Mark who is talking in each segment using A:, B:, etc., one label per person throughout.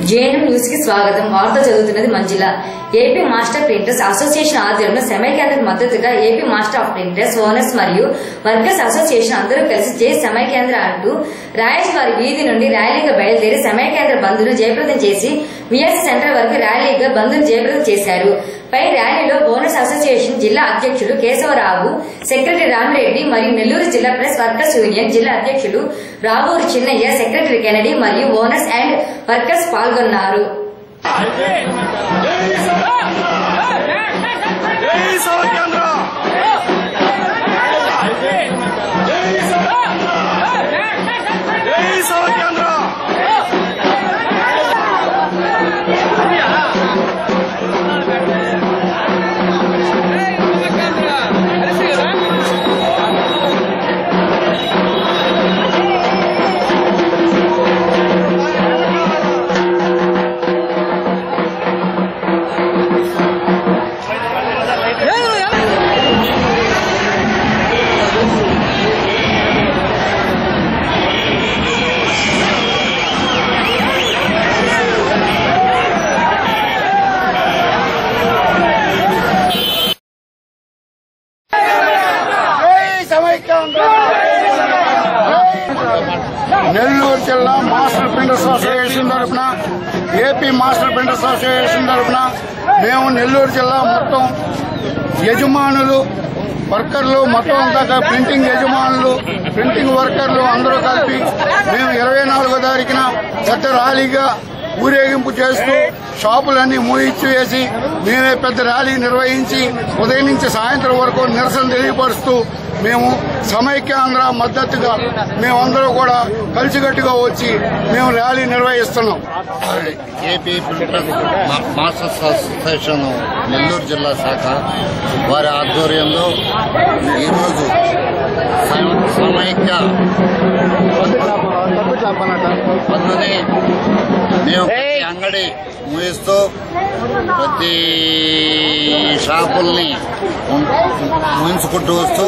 A: GNM న్యూస్కి స్వాగతం. వార్త చదువుతున్నది Manjula. AP master printers association ఆధ్వర్యంలో సమైక్యాంధ్రకు మద్దతుగా AP master of printers owners మరియు వర్కర్స్ అసోసియేషన్ అందరూ కలిసి జే సమైకేంద్ర అంటూ రాయేష్ వారి వీధి నుండి ర్యాలీగా బయలుదేరి సమైకేంద్ర బంధును జయప్రదం చేసి విఎస్ సెంటర్ వరకు ర్యాలీగా బంధును జయప్రదం చేశారు. పై ర్యాలీలో బోనస్ అసోసియేషన్ జిల్లా అధ్యక్షుడు కేశవరావు సెక్రటరీ రామిరెడ్డి మరియు నెల్లూరు జిల్లా ప్రెస్ వర్కర్స్ యూనియన్ జిల్లా అధ్యక్షుడు రావూరు చిన్నయ్య సెక్రటరీ కెనడీ మరియు బోనస్ అండ్ వర్కర్స్ పాల్గొన్నారు.
B: నెల్లూరు జిల్లా మాస్టర్ ప్రింటర్స్ అసోసియేషన్ తరఫున ఏపీ మాస్టర్ ప్రింటర్స్ అసోసియేషన్ తరఫున మేము నెల్లూరు జిల్లా మొత్తం యజమానులు వర్కర్లు మొత్తం అంతా ప్రింటింగ్ యజమానులు ప్రింటింగ్ వర్కర్లు అందరూ కలిపి మేము ఇరవై నాలుగో తారీఖున పెద్ద ర్యాలీగా ఊరేగింపు చేస్తూ షాపులన్నీ మూయించి వేసి మేమే పెద్ద ర్యాలీ నిర్వహించి ఉదయం నుంచి సాయంత్రం వరకు నిరసన తెలియపరుస్తూ మేము సమైక్యాంధ్ర మద్దతుగా మేమందరూ కూడా కలిసికట్టుగా వచ్చి మేము ర్యాలీ నిర్వహిస్తున్నాం.
C: ఏపీ మాస్టర్స్ అసోసియేషన్ నెల్లూరు జిల్లా శాఖ వారి ఆధ్వర్యంలో ఈరోజు సమ- సమైక్య బంధుని మేము అంగడి మూయిస్తూ ప్రతి షాపుల్ని ముయించుకుంటూ వస్తూ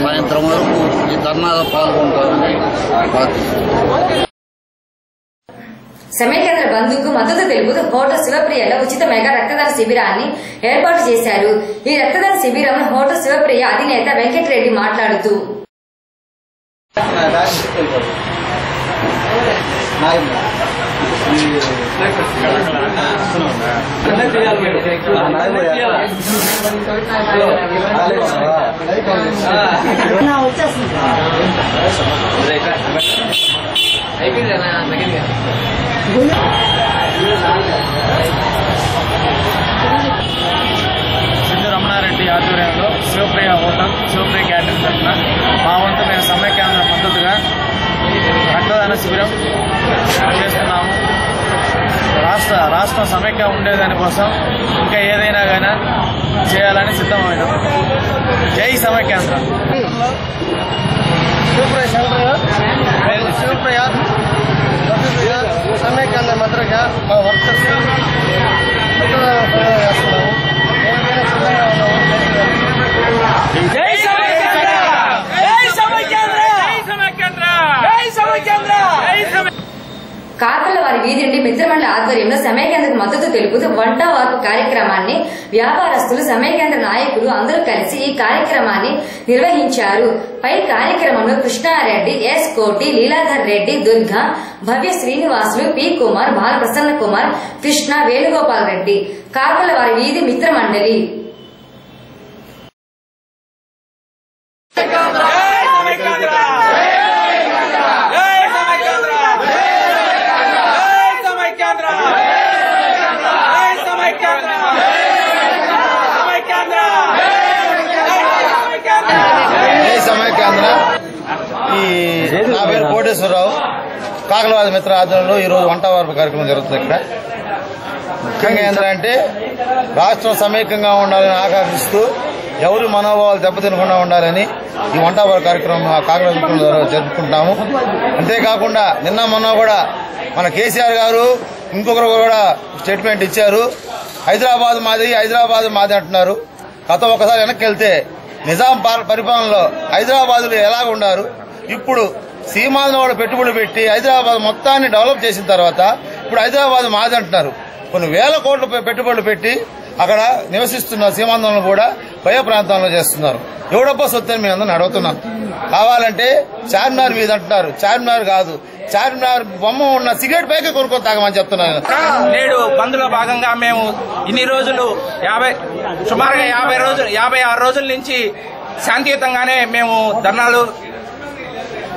C: సాయంత్రం వరకు ఈ ధర్నాలో పాల్గొంటామని
A: సమైక్యాంధ్ర బంధుకు మద్దతు తెలుపుతూ హోటల్ శివప్రియలో ఉచిత మెగా రక్తదాన శిబిరాన్ని ఏర్పాటు చేశారు. ఈ రక్తదాన శిబిరం హోటల్ శివప్రియ అధినేత వెంకటరెడ్డి మాట్లాడుతూ
D: సింధు రమణారెడ్డి ఆధ్వర్యంలో శివప్రియ హోటల్ శివప్రియ క్యాటరింగ్ తరఫున మా వంతు మేము సమైక్యాంధ్ర మద్దతుగా రక్తదాన శిబిరం చేస్తున్నాము. రాష్ట్ర రాష్ట్రం సమైక్య ఉండేదానికోసం ఇంకా ఏదైనా కానీ చేయాలని సిద్ధమైనాం? జై సమైక్యాంధ్ర.
E: శివప్రియ శంకరయ్య శివప్రియ? మద్దతుగా సమైక్యాంధ్ర మద్దతుగా మా వర్కర్స్ చేస్తున్నాము దేనికైనా సిద్ధంగా ఉన్నాము
D: జై సమైక్యాంధ్ర జై సమైక్యాంధ్ర జై సమైక్యాంధ్ర జై సమైక్యాంధ్ర జై సమైక్యాంధ్ర
A: కాకల వారి వీధి నుండి మిత్రమండలి ఆధ్వర్యంలో సమైక్యాంధ్రకు మద్దతు తెలుపుతూ వంట కార్యక్రమాన్ని వ్యాపారస్తులు సమైక్యాంధ్ర నాయకులు అందరూ కలిసి ఈ కార్యక్రమాన్ని నిర్వహించారు. పై కార్యక్రమంలో కృష్ణారెడ్డి ఎస్ కోటి లీలాధర్ రెడ్డి దుర్గా భవ్య శ్రీనివాసులు పి కుమార్ బాలప్రసన్న కుమార్ కృష్ణ వేణుగోపాల్ రెడ్డి. కాకల వారి వీధి మిత్రమండలి.
E: కోటేశ్వరరావు కాకలవాది మిత్ర ఆధ్వర్యంలో ఈరోజు వంట వార్పు కార్యక్రమం జరుగుతుంది ఇక్కడ. ముఖ్యంగా ఏంటంటే రాష్ట్రం సమైక్యంగా ఉండాలని ఆకాంక్షిస్తూ ఎవరి మనోభావాలు దెబ్బతినకుండా ఉండాలని ఈ వంట వార్పు కార్యక్రమం కాకలవాది ద్వారా జరుపుకుంటాము. అంతేకాకుండా నిన్న మొన్న కూడా మన కేసీఆర్ గారు ఇంకొకరు కూడా స్టేట్మెంట్ ఇచ్చారు. హైదరాబాద్ మాది హైదరాబాద్ మాది అంటున్నారు. గత ఒకసారి వెనక్కి వెళ్తే నిజాం పరిపాలనలో హైదరాబాద్లో ఎలా ఉన్నారు ఇప్పుడు సీమాంధ్ర వాళ్ళు పెట్టుబడులు పెట్టి హైదరాబాద్ మొత్తాన్ని డెవలప్ చేసిన తర్వాత ఇప్పుడు హైదరాబాద్ మాది అంటున్నారు. కొన్ని వేల కోట్లు పెట్టుబడులు పెట్టి అక్కడ నివసిస్తున్న సీమాంధ్రంలో కూడా భయ ప్రాంతాల్లో చేస్తున్నారు. ఎవడబ్బా సొత్తని మేము అందరం అడుగుతున్నాం. కావాలంటే చార్మినార్ మీద అంటున్నారు. చార్మినార్ కాదు. చార్మినార్ బొమ్మ ఉన్న సిగరెట్ ప్యాకే కొనుక్కొని తాగమని చెప్తున్నాను
F: నేడు బంద్లో భాగంగా మేము ఇన్ని రోజులు యాభై సుమారుగా యాభై రోజులు యాభై ఆరు రోజుల నుంచి శాంతియుతంగానే మేము ధర్నాలు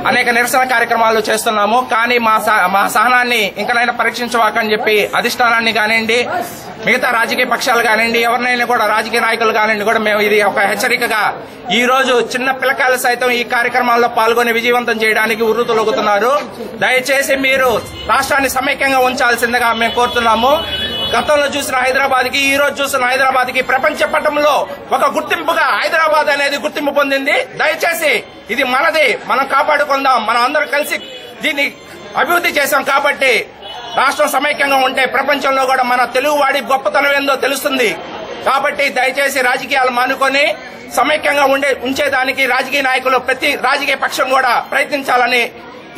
F: అనేక నిరసన కార్యక్రమాలు చేస్తున్నాము. కానీ మా మా సహనాన్ని ఇంకనైనా పరీక్షించవాకని చెప్పి అధిష్టానాన్ని కానివ్వండి మిగతా రాజకీయ పక్షాలు కానివ్వండి ఎవరినైనా కూడా రాజకీయ నాయకులు కానివ్వండి కూడా మేము ఇది ఒక హెచ్చరికగా ఈ రోజు చిన్న పిల్లకాయలు సైతం ఈ కార్యక్రమాల్లో పాల్గొని విజయవంతం చేయడానికి ఉర్రుతొలుగుతున్నారు దయచేసి మీరు రాష్ట్రాన్ని సమైక్యంగా ఉంచాల్సిందిగా మేము కోరుతున్నాము. గతంలో చూసిన హైదరాబాద్కి ఈ రోజు చూసిన హైదరాబాద్కి ప్రపంచ పటంలో ఒక గుర్తింపుగా హైదరాబాద్ అనేది గుర్తింపు పొందింది. దయచేసి ఇది మనది మనం కాపాడుకుందాం మనం అందరం కలిసి దీన్ని అభివృద్ధి చేశాం కాబట్టి రాష్ట్రం సమైక్యంగా ఉంటే ప్రపంచంలో కూడా మన తెలుగువాడి గొప్పతనం ఏందో తెలుస్తుంది. కాబట్టి దయచేసి రాజకీయాలు మానుకొని సమైక్యంగా ఉండే ఉంచేదానికి రాజకీయ నాయకులు ప్రతి రాజకీయ పక్షం కూడా ప్రయత్నించాలని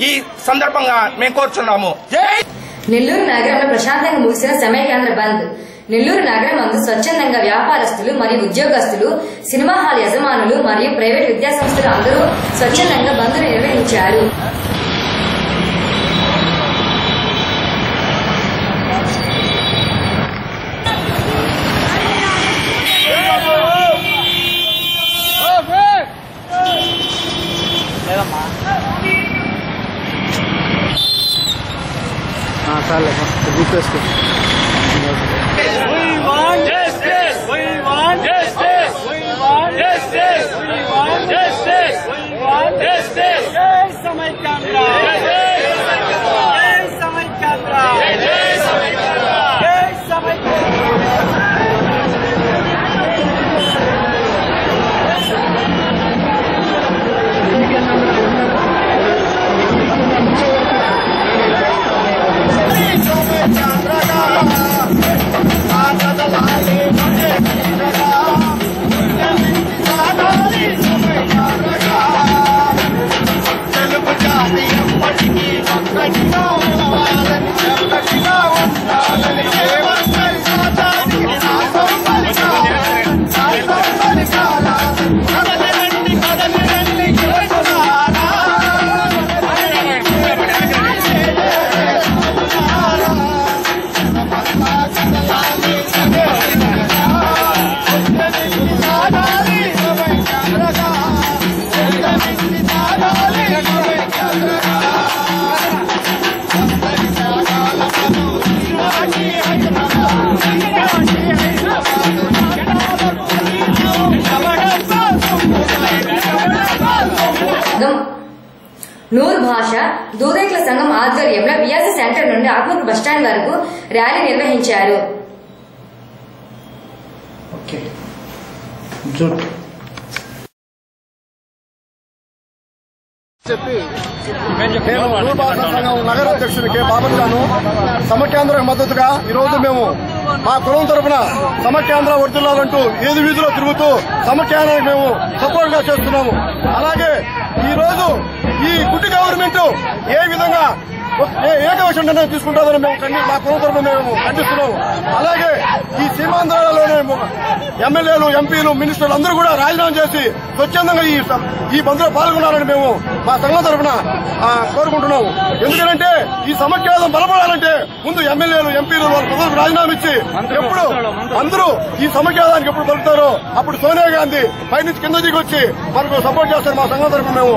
F: ఈ సందర్భంగా మేము కోరుచున్నాము.
A: నెల్లూరు నగరంలో ప్రశాంతంగా ముగిసిన సమైకేంద్ర బంద్. నెల్లూరు నగరం నందు స్వచ్ఛందంగా వ్యాపారస్తులు మరియు ఉద్యోగస్తులు సినిమా హాల్ యజమానులు మరియు ప్రైవేట్ విద్యాసంస్థలు అందరూ స్వచ్ఛందంగా బంద్ను నిర్వహించారు. సంఘం నూర్ భాష దూదేకుల సంఘం ఆధ్వర్యంలో బియాసి సెంటర్ నుండి ఆత్మకూరు బస్టాండ్ వరకు ర్యాలీ నిర్వహించారు.
G: చెప్పి నేను నగర అధ్యక్షుడు కె బాబర్జాను సమైక్యాంధ్రకు మద్దతుగా ఈ రోజు మేము మా కులం తరఫున సమైక్యాంధ్ర వర్తిల్లాలంటూ ఏది వీధిలో తిరుగుతూ సమైక్యాంధ్రానికి మేము సపోర్ట్గా చేస్తున్నాము. అలాగే ఈ రోజు ఈ గుడ్డి గవర్నమెంట్ ఏ విధంగా ఏ- ఏకవచన నిర్ణయం తీసుకుంటుందని మేము ఖండి- మా కులం మేము ఖండిస్తున్నాము. అలాగే ఈ సీమాంధ్రాలలోనే ఎమ్మెల్యేలు ఎంపీలు మినిస్టర్లు అందరూ కూడా రాజీనామా చేసి స్వచ్ఛందంగా ఈ ఈ బంద్లో పాల్గొనాలని మేము మా సంఘం తరఫున కోరుకుంటున్నాము. ఎందుకంటే ఈ సమఖ్యాతం బలపడాలంటే ముందు ఎమ్మెల్యేలు ఎంపీలు వాళ్ళ ప్రజలకు రాజీనామా ఇచ్చి ఎప్పుడు అందరూ ఈ సమఖ్యాతానికి ఎప్పుడు దొరుకుతారో అప్పుడు సోనియా గాంధీ పైనుంచి కింద దిగి వచ్చి మనకు సపోర్ట్ చేస్తారు మా సంఘం తరఫున మేము.